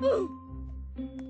うん。